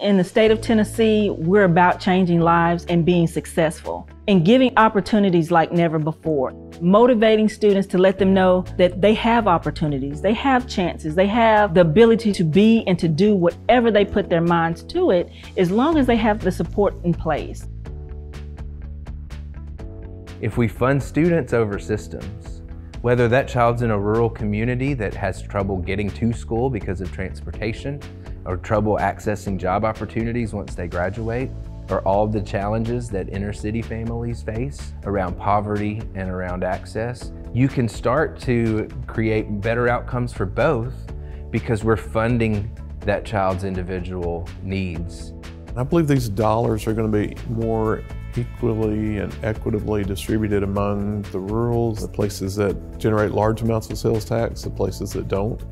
In the state of Tennessee, we're about changing lives and being successful and giving opportunities like never before. Motivating students to let them know that they have opportunities, they have chances, they have the ability to be and to do whatever they put their minds to it as long as they have the support in place. If we fund students over systems, whether that child's in a rural community that has trouble getting to school because of transportation, or trouble accessing job opportunities once they graduate, or all the challenges that inner city families face around poverty and around access, you can start to create better outcomes for both because we're funding that child's individual needs. I believe these dollars are going to be more equally and equitably distributed among the rurals, the places that generate large amounts of sales tax, the places that don't.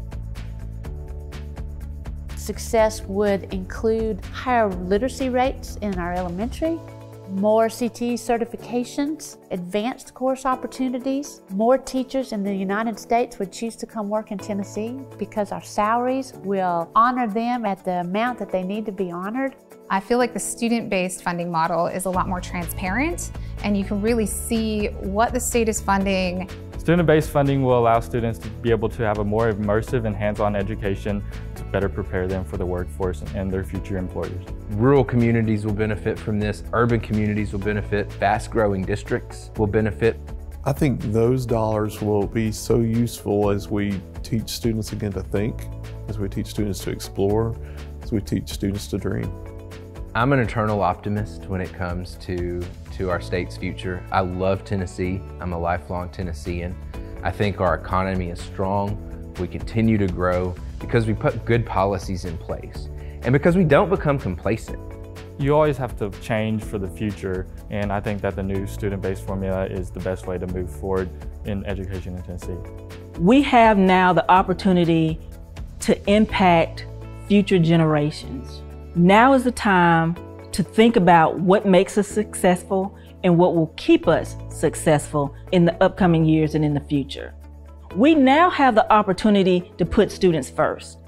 Success would include higher literacy rates in our elementary, more CTE certifications, advanced course opportunities. More teachers in the United States would choose to come work in Tennessee because our salaries will honor them at the amount that they need to be honored. I feel like the student-based funding model is a lot more transparent and you can really see what the state is funding. Student-based funding will allow students to be able to have a more immersive and hands-on education to better prepare them for the workforce and their future employers. Rural communities will benefit from this, urban communities will benefit, fast-growing districts will benefit. I think those dollars will be so useful as we teach students again to think, as we teach students to explore, as we teach students to dream. I'm an eternal optimist when it comes to, to our state's future. I love Tennessee. I'm a lifelong Tennessean. I think our economy is strong. We continue to grow because we put good policies in place and because we don't become complacent. You always have to change for the future, and I think that the new student-based formula is the best way to move forward in education in Tennessee. We have now the opportunity to impact future generations. Now is the time to think about what makes us successful and what will keep us successful in the upcoming years and in the future. We now have the opportunity to put students first.